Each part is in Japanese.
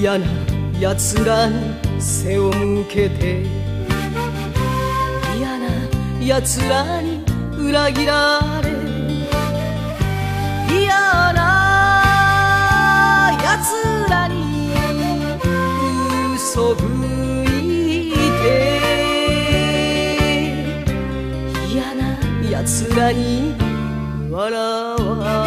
嫌な奴らに背を向けて嫌な奴らに裏切られ嫌な奴らに嘘吹いて嫌な奴らに笑われ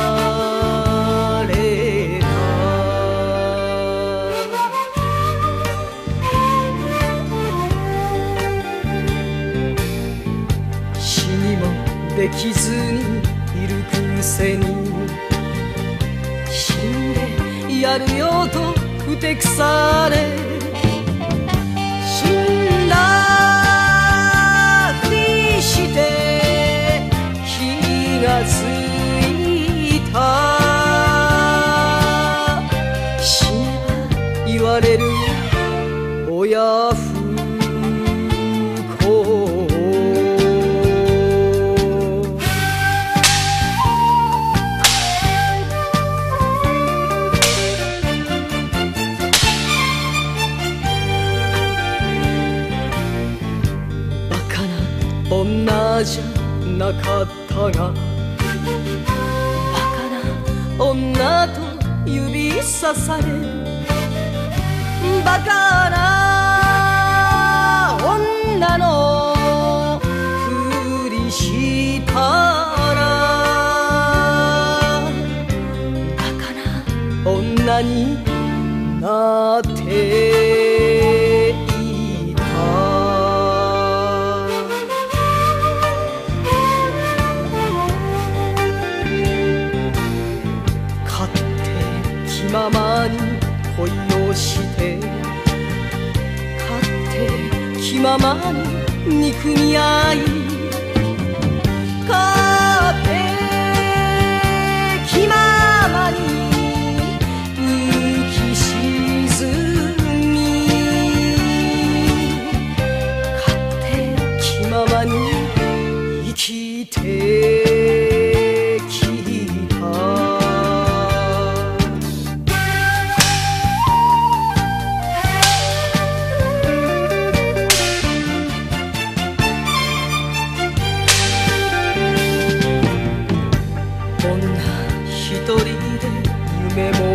できずにいるくせに死んでやるよとふてくされ死んだふりして気がついた。死ねば言われる女じゃなかったがバカな女と指さされバカな女のふりしたらバカな女になってままに恋をして勝手気ままに憎み合い勝手気ままに浮き沈み勝手気ままに生きて一人で夢も